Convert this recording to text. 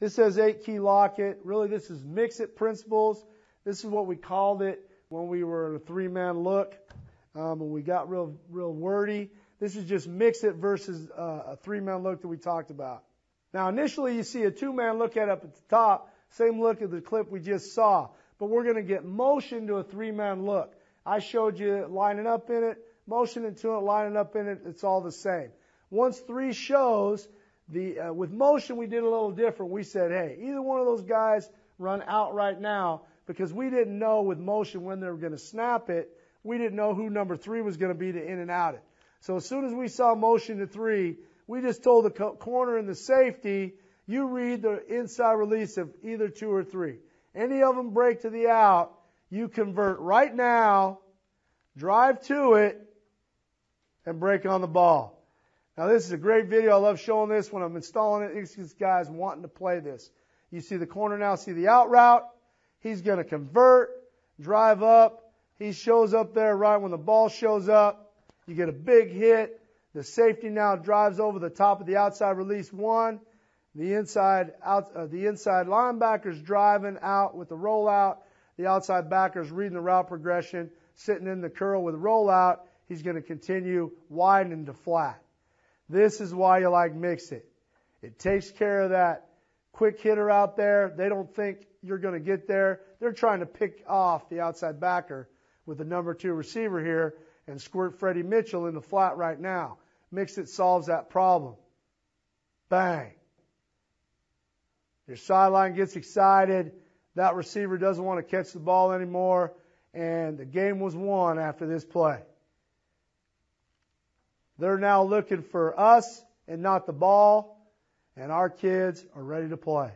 This says eight key locket. Really, this is mix it principles. This is what we called it when we were in a three man look. Um, we got real, real wordy. This is just mix it versus uh, a three man look that we talked about. Now, initially, you see a two man look at up at the top. Same look at the clip we just saw. But we're going to get motion to a three man look. I showed you lining up in it, motion into it, lining up in it. It's all the same. Once three shows, the, uh, with motion, we did a little different. We said, hey, either one of those guys run out right now because we didn't know with motion when they were going to snap it. We didn't know who number three was going to be to in and out it. So as soon as we saw motion to three, we just told the co- corner and the safety, you read the inside release of either two or three. Any of them break to the out, you convert right now, drive to it, and break on the ball. Now this is a great video. I love showing this when I'm installing it. These guys wanting to play this. You see the corner now, see the out route. He's going to convert, drive up. He shows up there right when the ball shows up. You get a big hit. The safety now drives over the top of the outside release one. The inside out, uh, the inside linebacker's driving out with the rollout. The outside backer's reading the route progression, sitting in the curl with rollout. He's going to continue widening to flat. This is why you like mix it. It takes care of that quick hitter out there. They don't think you're going to get there. They're trying to pick off the outside backer with the number two receiver here and squirt Freddie Mitchell in the flat right now. Mix it solves that problem. Bang. Your sideline gets excited. That receiver doesn't want to catch the ball anymore. And the game was won after this play. They're now looking for us and not the ball, and our kids are ready to play.